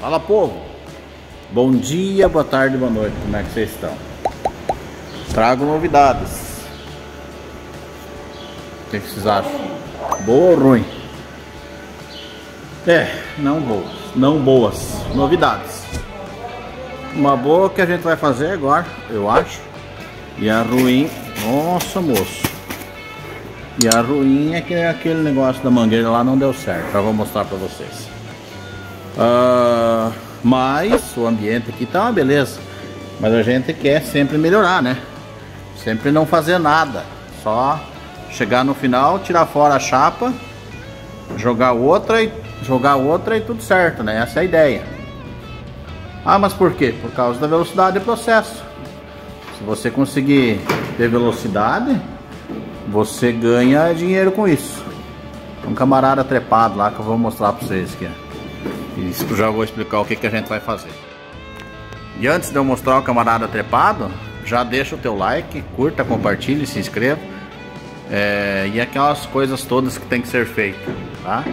Fala povo! Bom dia, boa tarde, boa noite, como é que vocês estão? Trago novidades. O que vocês acham? Boa ou ruim? É, não boas, não boas. Novidades. Uma boa que a gente vai fazer agora, eu acho. E a ruim, nossa moço. E a ruim é que aquele negócio da mangueira lá não deu certo. Já vou mostrar pra vocês. Uh, mas o ambiente aqui tá uma beleza. Mas a gente quer sempre melhorar, né? Sempre não fazer nada. Só chegar no final, tirar fora a chapa, jogar outra e jogar outra e tudo certo, né? Essa é a ideia. Ah, mas por quê? Por causa da velocidade do processo. Se você conseguir ter velocidade, você ganha dinheiro com isso. Um camarada trepado lá que eu vou mostrar para vocês aqui. Já vou explicar o que, que a gente vai fazer. E antes de eu mostrar o camarada trepado, já deixa o teu like, curta, compartilhe, se inscreva. É, e aquelas coisas todas que tem que ser feito, tá?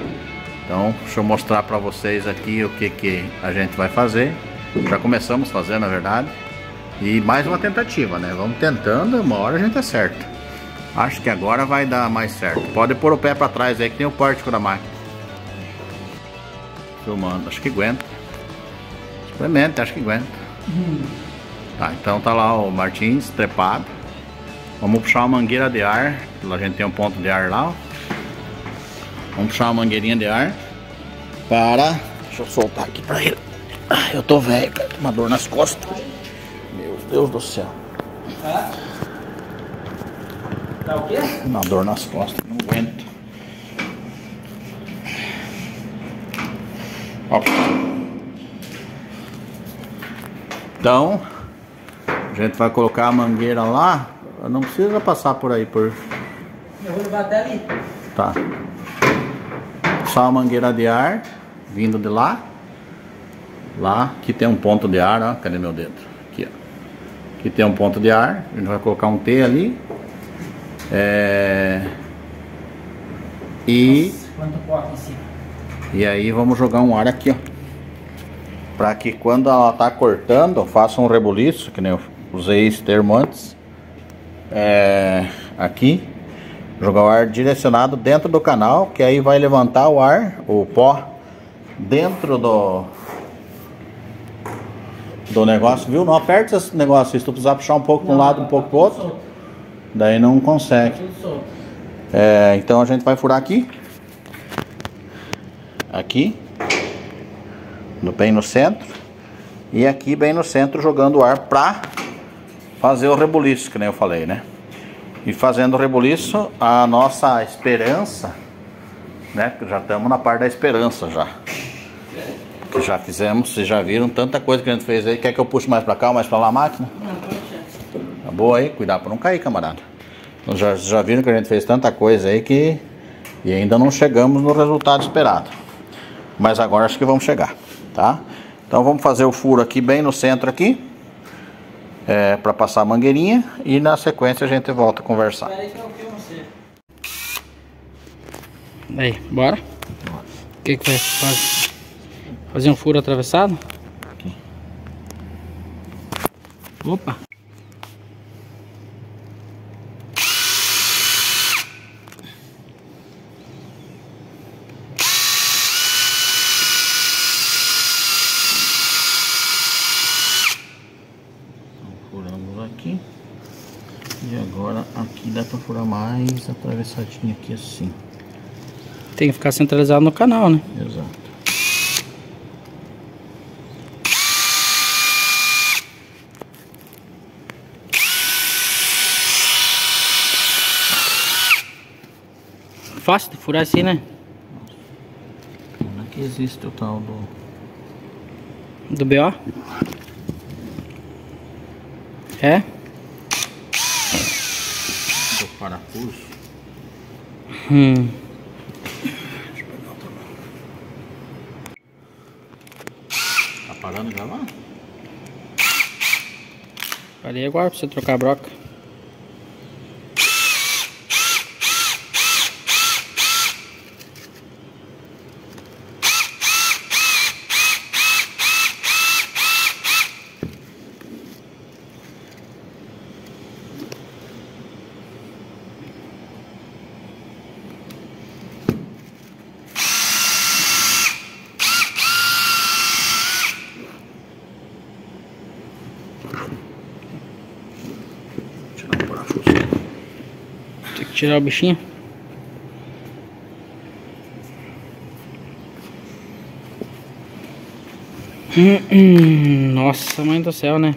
Então, deixa eu mostrar para vocês aqui o que, que a gente vai fazer. Já começamos a fazer, na verdade. E mais uma tentativa, né? Vamos tentando, uma hora a gente acerta. Acho que agora vai dar mais certo. Pode pôr o pé para trás aí que tem o pórtico da máquina. Filmando, acho que aguenta. Experimente, acho que aguenta. Uhum. Tá, então tá lá o Martins trepado. Vamos puxar uma mangueira de ar. A gente tem um ponto de ar lá. Vamos puxar uma mangueirinha de ar. Para. Deixa eu soltar aqui pra ele. eu tô velho, uma dor nas costas. Meu Deus do céu. Tá o quê? Uma dor nas costas, não aguento. Ó. Então, a gente vai colocar a mangueira lá. Não precisa passar por aí, por. Eu vou levar até ali. Tá. Só a mangueira de ar vindo de lá. Lá, que tem um ponto de ar, ó. Cadê meu dedo? Aqui, ó. Aqui tem um ponto de ar. A gente vai colocar um T ali. É... E. E aí vamos jogar um ar aqui, ó. Pra que quando ela tá cortando, faça um rebuliço, que nem eu usei esse termo antes. É... Aqui. Jogar o ar direcionado dentro do canal, que aí vai levantar o ar, o pó, dentro do, do negócio, viu? Não aperta esse negócio, se tu precisar puxar um pouco para um lado, um pouco para outro, daí não consegue. É, então a gente vai furar aqui, aqui, no, bem no centro, e aqui bem no centro jogando o ar para fazer o rebuliço, que nem eu falei, né? E fazendo o rebuliço, a nossa esperança, né? Já estamos na parte da esperança já. Que já fizemos, vocês já viram tanta coisa que a gente fez aí. Quer que eu puxe mais para cá ou mais para lá a máquina? Não, Tá boa aí? Cuidado para não cair, camarada. Então, já, já viram que a gente fez tanta coisa aí que... E ainda não chegamos no resultado esperado. Mas agora acho que vamos chegar, tá? Então vamos fazer o furo aqui bem no centro aqui é, para passar a mangueirinha e na sequência a gente volta a conversar. Aí, bora? O que, que vai fazer? Fazer um furo atravessado? Aqui. Opa! Dá pra furar mais atravessadinho aqui assim. Tem que ficar centralizado no canal, né? Exato. Fácil de furar assim, né? Não é que existe o tal do... Do BO? É? Parafuso. Hum. Tá parando de gravar? Parei agora pra você trocar a broca. Tirar o bichinho. Nossa, mãe do céu, né?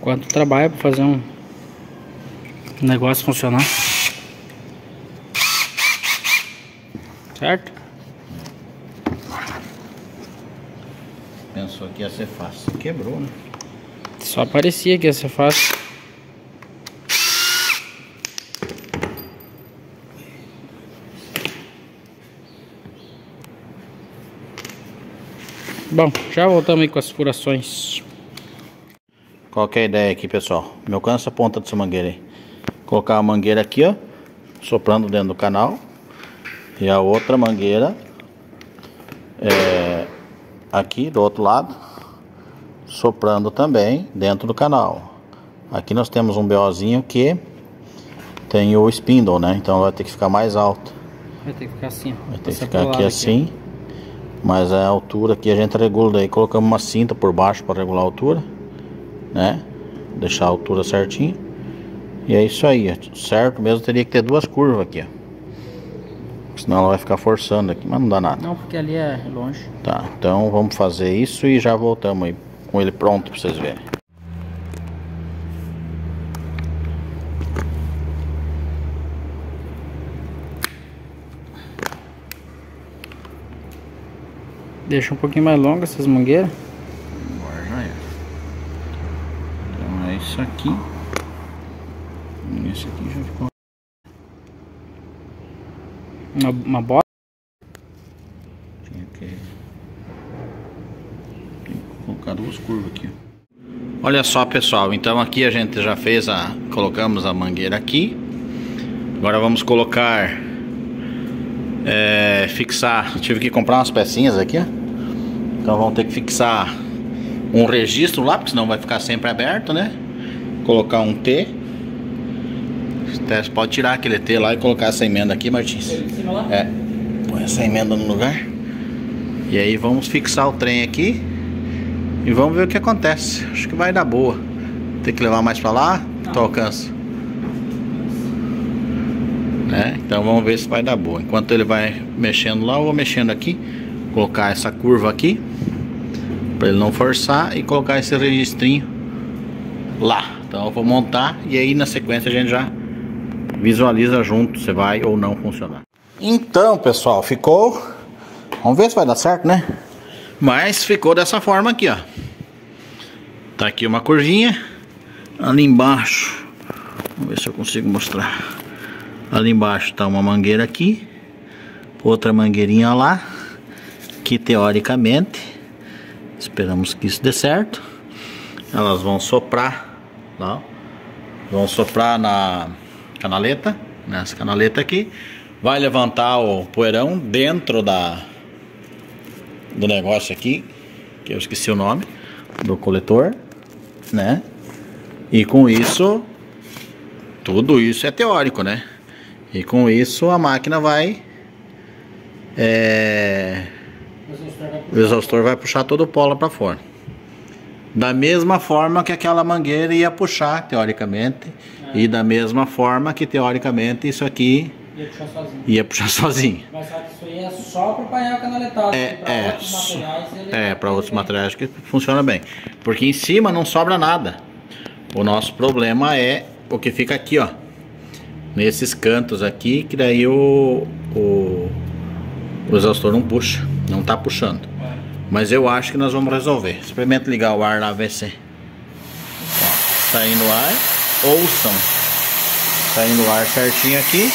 Quanto trabalho pra fazer um negócio funcionar. Certo? Pensou que ia ser fácil. Quebrou, né? Só parecia que ia ser fácil. Bom, já voltamos aí com as furações. Qual que é a ideia aqui, pessoal? Me alcança a ponta dessa mangueira aí. Colocar a mangueira aqui, ó. Soprando dentro do canal. E a outra mangueira é, aqui do outro lado. Soprando também dentro do canal. Aqui nós temos um BOzinho que tem o spindle, né? Então vai ter que ficar mais alto. Vai ter que ficar assim. Vai ter que ficar aqui assim. Mas a altura aqui a gente regula daí. Colocamos uma cinta por baixo para regular a altura. Né? Deixar a altura certinho. E é isso aí. Certo mesmo teria que ter duas curvas aqui, ó. Senão ela vai ficar forçando aqui, mas não dá nada. Não, porque ali é longe. Tá, então vamos fazer isso e já voltamos aí com ele pronto para vocês verem. Deixa um pouquinho mais longa essas mangueiras. Agora já é. Então é isso aqui. Esse aqui já ficou. Uma, uma bota. Tinha que... Tem que colocar duas curvas aqui. Olha só pessoal, então aqui a gente já fez a. Colocamos a mangueira aqui. Agora vamos colocar. É, fixar. Tive que comprar umas pecinhas aqui, ó. Então vamos ter que fixar um registro lá, porque senão vai ficar sempre aberto, né? Colocar um T. Você pode tirar aquele T lá e colocar essa emenda aqui, Martins. É. Põe essa emenda no lugar. E aí vamos fixar o trem aqui. E vamos ver o que acontece. Acho que vai dar boa. Tem que levar mais pra lá, tu alcança. É, então vamos ver se vai dar boa. Enquanto ele vai mexendo lá, eu vou mexendo aqui. Colocar essa curva aqui. Pra ele não forçar. E colocar esse registrinho lá. Então eu vou montar. E aí na sequência a gente já visualiza junto se vai ou não funcionar. Então, pessoal, ficou. Vamos ver se vai dar certo, né? Mas ficou dessa forma aqui, ó. Tá aqui uma curvinha. Ali embaixo. Vamos ver se eu consigo mostrar. Ali embaixo tá uma mangueira aqui. Outra mangueirinha lá. Que teoricamente. Esperamos que isso dê certo. Elas vão soprar. Ó, vão soprar na canaleta. Nessa canaleta aqui. Vai levantar o poeirão dentro da do negócio aqui, que eu esqueci o nome, do coletor, né? E com isso, tudo isso é teórico, né? E com isso a máquina vai, é, o exaustor vai puxar todo o polo para fora. Da mesma forma que aquela mangueira ia puxar, teoricamente, é. e da mesma forma que teoricamente isso aqui Ia puxar sozinho. Ia puxar sozinho. Mas só que isso aí é só para painel canaletado. É, pra é, outros materiais é para outros materiais que funciona bem. Porque em cima não sobra nada. O nosso problema é o que fica aqui, ó. Nesses cantos aqui, que daí o, o, o exaustor não puxa. Não tá puxando. Mas eu acho que nós vamos resolver. Experimente ligar o ar lá, ver se. Ó, tá indo ar. Ouçam. Tá indo ar certinho aqui.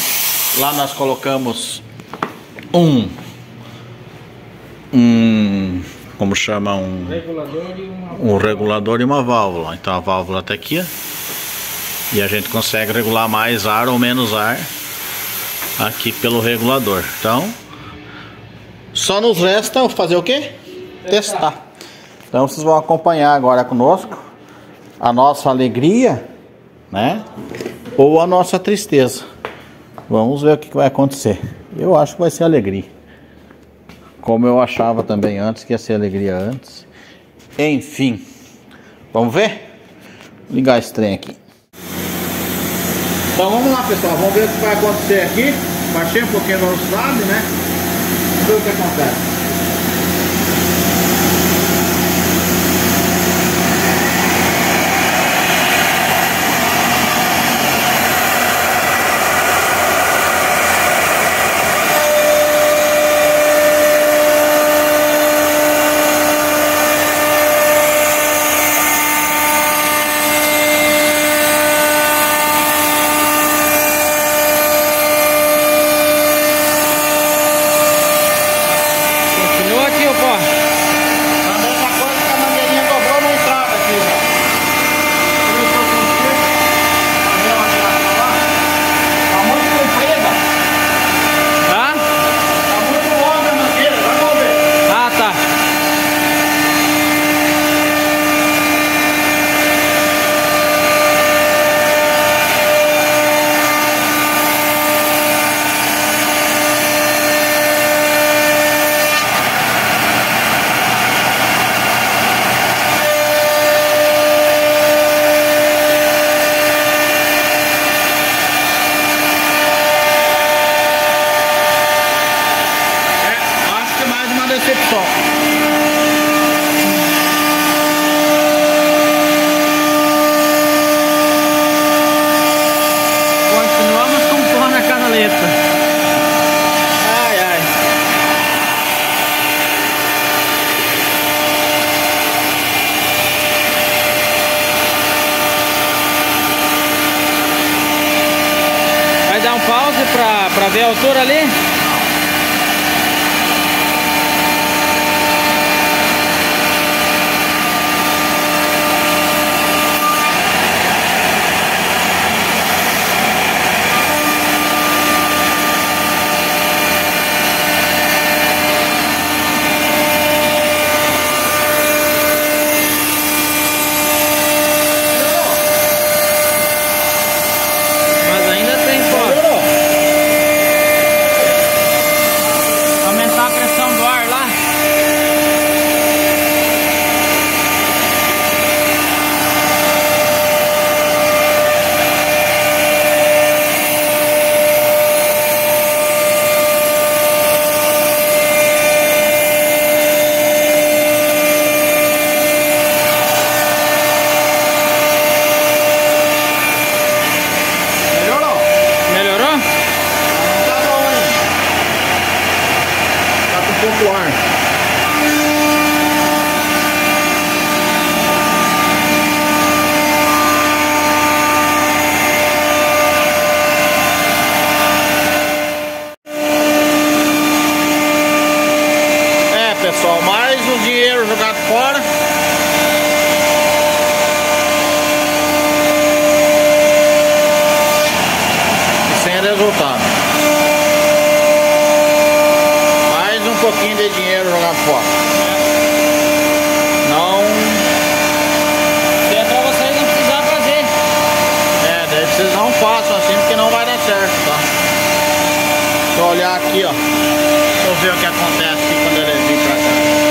Lá nós colocamos um, um como chama um regulador e uma um regulador e uma válvula. Então a válvula tá aqui, e a gente consegue regular mais ar ou menos ar aqui pelo regulador. Então só nos resta fazer o que? Testar. Então vocês vão acompanhar agora conosco a nossa alegria, né? Ou a nossa tristeza. Vamos ver o que vai acontecer. Eu acho que vai ser alegria. Como eu achava também antes que ia ser alegria antes. Enfim. Vamos ver? Vou ligar esse trem aqui. Então vamos lá pessoal, vamos ver o que vai acontecer aqui. Baixei um pouquinho a velocidade, né? Ver o que acontece. Pra ver a altura ali? resultado. Mais um pouquinho de dinheiro jogado fora. Não. Se é pra vocês não precisar fazer. É, daí vocês não façam assim porque não vai dar certo, tá? Deixa eu olhar aqui, ó. Deixa eu ver o que acontece aqui quando ele vir pra cá.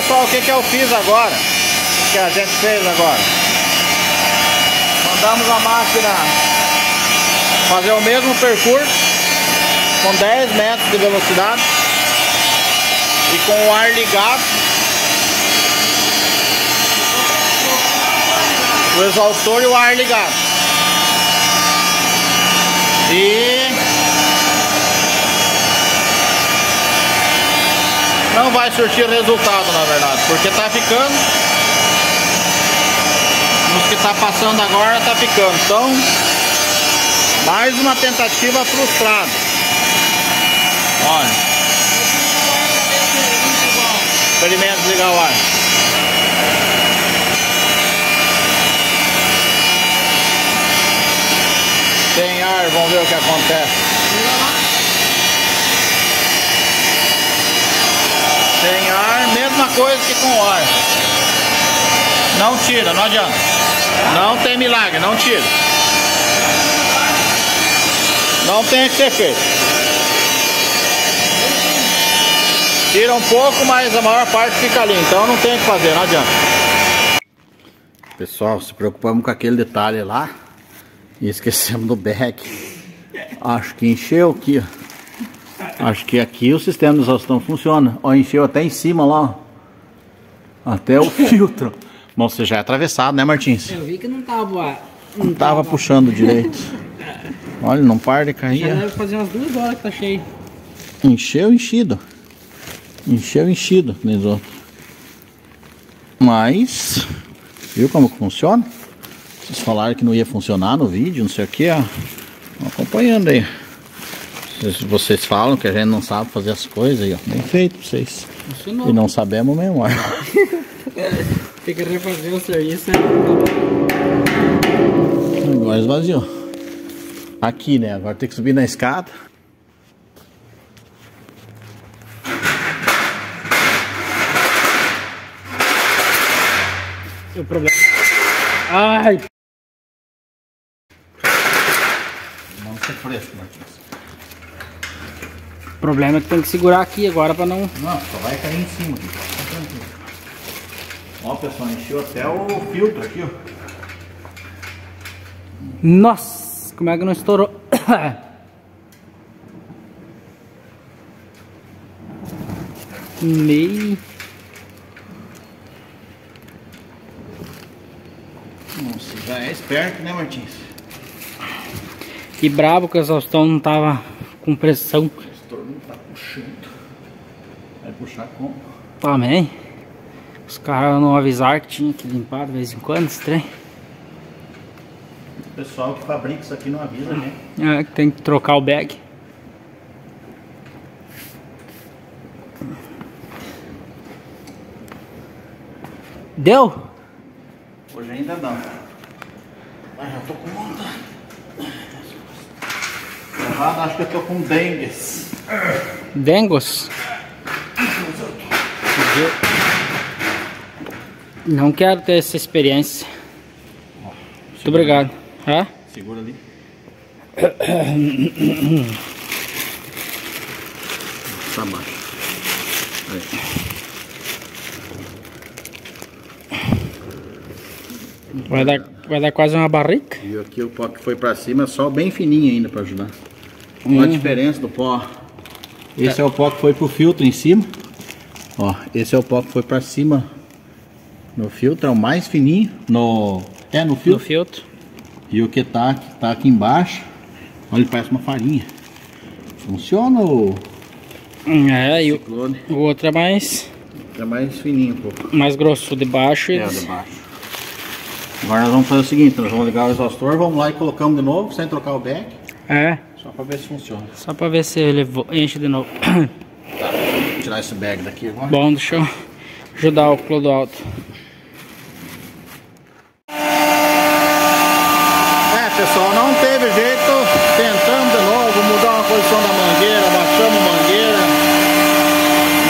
Pessoal, o que, que eu fiz agora? O que a gente fez agora? Mandamos a máquina fazer o mesmo percurso com 10 metros de velocidade e com o ar ligado o exaustor e o ar ligado e não vai surtir resultado na verdade, porque tá ficando. Nos que tá passando agora tá ficando, então mais uma tentativa frustrada. Olha. Experimento desligar o ar. Tem ar, vamos ver o que acontece tem mesma coisa que com óleo. Não tira, não adianta. Não tem milagre, não tira. Não tem que ser feito. Tira um pouco, mas a maior parte fica ali. Então não tem o que fazer, não adianta. Pessoal, se preocupamos com aquele detalhe lá. E esquecemos do back. Acho que encheu aqui, ó. Acho que aqui o sistema de exaustão funciona. Ó, encheu até em cima lá, ó. Até o filtro. Bom, você já é atravessado, né, Martins? Eu vi que não tava... Não, não tava, tava puxando direito. Olha, não para de cair. Já deve fazer umas duas horas que tá cheio. Encheu, enchido. Encheu, enchido, nem outros. Mas, viu como funciona? Vocês falaram que não ia funcionar no vídeo, não sei o que, ó. Acompanhando aí. Vocês falam que a gente não sabe fazer as coisas aí, ó. Bem feito vocês. Funcionou. E não sabemos mesmo, ó. Tem que refazer o serviço. Agora esvaziou. Aqui, né? Agora tem que subir na escada. O problema. Ai! Não ser fresco, Martins. O problema é que tem que segurar aqui agora para não. Não, só vai cair em cima aqui. Ó, pessoal, encheu até o filtro aqui, ó. Nossa, como é que não estourou? Meio. Nossa, já é esperto, né, Martins? Que brabo que o exaustão não tava com pressão puxar como? Também. Os caras não avisaram que tinha que limpar de vez em quando esse trem. O pessoal que fabrica isso aqui não avisa, né? É, que tem que trocar o bag. Deu? Hoje ainda não. Mas já tô com vontade. Errado, acho que eu tô com dengues. Dengos? Não quero ter essa experiência. Muito obrigado. Hã? Segura ali. Tá baixo. Vai dar, vai dar quase uma barrica. E aqui o pó que foi pra cima, só bem fininho ainda pra ajudar. Olha a uhum. diferença do pó. Esse é. é o pó que foi pro filtro em cima. Ó, esse é o pó que foi para cima no filtro, é o mais fininho. No, é, no filtro. No filtro. E o que tá, que tá aqui embaixo, olha, parece uma farinha. Funciona o... É, e o, o outro é mais... É mais fininho um pouco. Mais grosso de baixo. É, de baixo. Agora nós vamos fazer o seguinte, nós vamos ligar o exaustor, vamos lá e colocamos de novo, sem trocar o back. É. Só pra ver se funciona. Só pra ver se ele enche de novo. Tirar esse bag daqui agora. Bom, deixa eu ajudar o Clodoaldo. É, pessoal, não teve jeito. Tentamos de novo mudar uma posição da mangueira, baixamos a mangueira.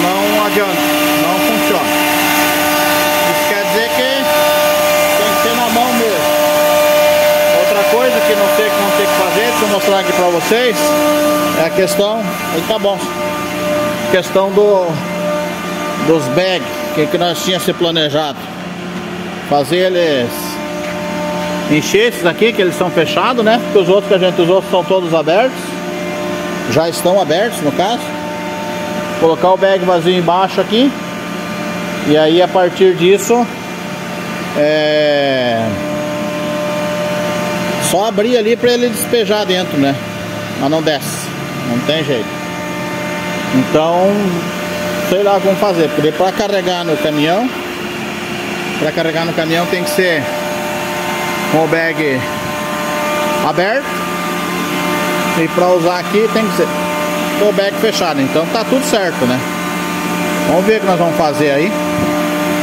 Não adianta, não funciona. Isso quer dizer que tem que ser na mão mesmo. Outra coisa que não sei que vão ter que fazer, deixa eu mostrar aqui pra vocês, é a questão, aí tá bom, questão do dos bags, que, que nós tínhamos se planejado. Fazer eles encher esses aqui, que eles são fechados, né? Porque os outros que a gente usou são todos abertos. Já estão abertos, no caso. Colocar o bag vazio embaixo aqui. E aí, a partir disso... É... Só abrir ali para ele despejar dentro, né? Mas não desce. Não tem jeito. Então, sei lá como fazer, porque para carregar no caminhão, para carregar no caminhão tem que ser com o bag aberto e para usar aqui tem que ser com o bag fechado. Então tá tudo certo, né? Vamos ver o que nós vamos fazer aí.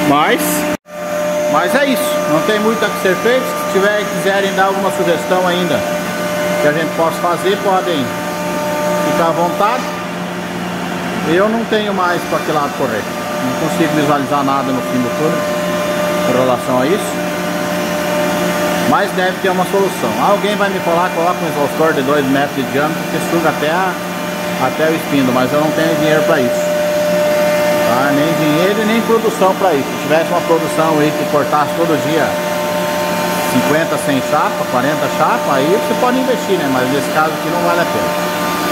Mas, mas é isso. Não tem muito a que ser feito. Se tiver, quiserem dar alguma sugestão ainda que a gente possa fazer, podem ficar à vontade. Eu não tenho mais para que lado correr. Não consigo visualizar nada no fim do túnel com relação a isso. Mas deve ter uma solução. Alguém vai me falar, coloca um exaustor de 2 metros de diâmetro que suga até, a, até o espindo, mas eu não tenho dinheiro para isso. Tá? Nem dinheiro e nem produção para isso. Se tivesse uma produção aí que cortasse todo dia 50, 100 chapa, 40 chapa, aí você pode investir, né? Mas nesse caso aqui não vale a pena.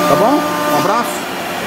Tá bom? Um abraço